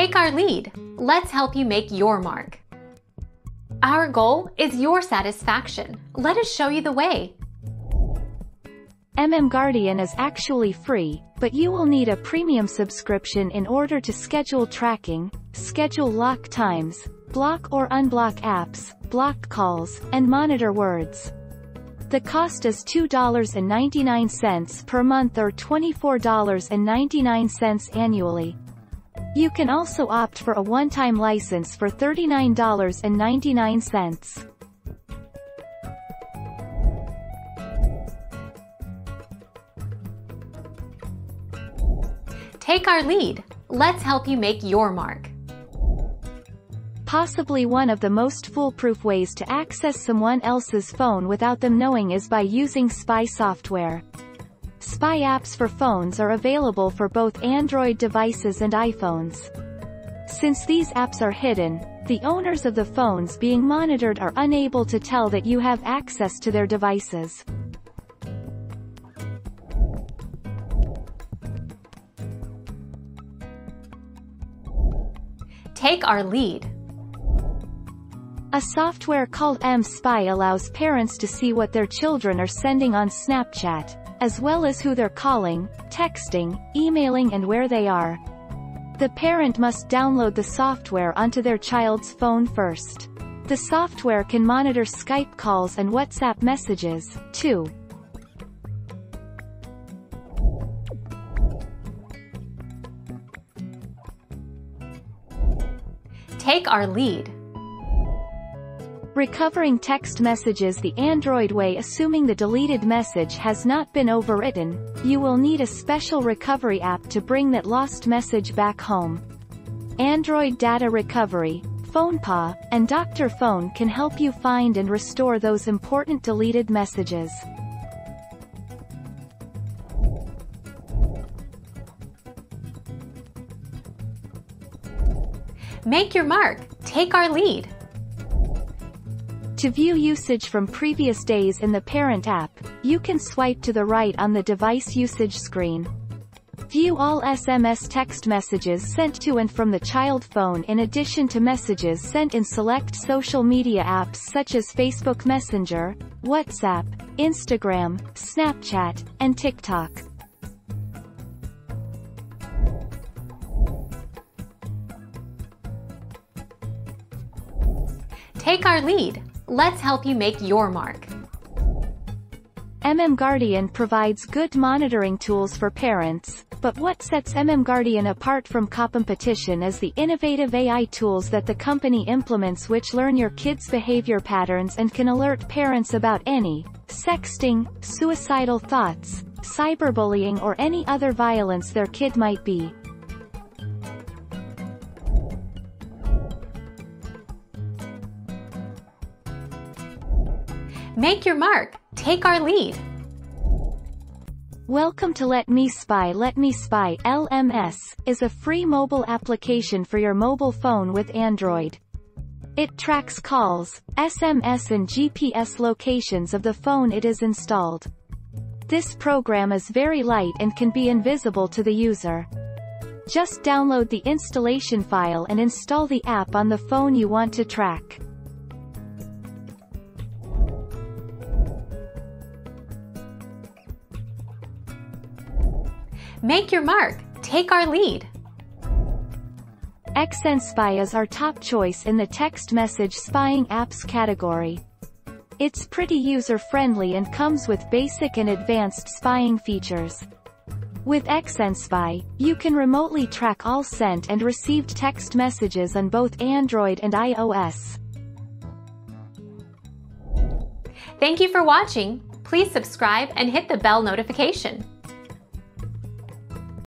Take our lead. Let's help you make your mark. Our goal is your satisfaction. Let us show you the way. MM Guardian is actually free, but you will need a premium subscription in order to schedule tracking, schedule lock times, block or unblock apps, block calls, and monitor words. The cost is $2.99 per month or $24.99 annually. You can also opt for a one-time license for $39.99. Take our lead. Let's help you make your mark. Possibly one of the most foolproof ways to access someone else's phone without them knowing is by using spy software. Spy apps for phones are available for both Android devices and iPhones. Since these apps are hidden, the owners of the phones being monitored are unable to tell that you have access to their devices. Take our lead. A software called mSpy allows parents to see what their children are sending on Snapchat, as well as who they're calling, texting, emailing and where they are. The parent must download the software onto their child's phone first. The software can monitor Skype calls and WhatsApp messages, too. Take our lead. Recovering text messages the Android way assuming the deleted message has not been overwritten, you will need a special recovery app to bring that lost message back home. Android Data Recovery, FonePaw, and Dr.Fone can help you find and restore those important deleted messages. Make your mark. Take our lead. To view usage from previous days in the parent app, you can swipe to the right on the device usage screen. View all SMS text messages sent to and from the child phone in addition to messages sent in select social media apps such as Facebook Messenger, WhatsApp, Instagram, Snapchat, and TikTok. Take our lead. Let's help you make your mark. MM Guardian provides good monitoring tools for parents, but what sets MM Guardian apart from competition is the innovative AI tools that the company implements which learn your kids' behavior patterns and can alert parents about any sexting, suicidal thoughts, cyberbullying or any other violence their kid might be. Make your mark. Take our lead. Welcome to Let Me Spy Let Me Spy LMS is a free mobile application for your mobile phone with Android. It tracks calls, SMS and GPS locations of the phone it is installed. This program is very light and can be invisible to the user. Just download the installation file and install the app on the phone you want to track. Make your mark. Take our lead. XNSpy is our top choice in the text message spying apps category. It's pretty user-friendly and comes with basic and advanced spying features. With XNSpy, you can remotely track all sent and received text messages on both Android and iOS. Thank you for watching. Please subscribe and hit the bell notification.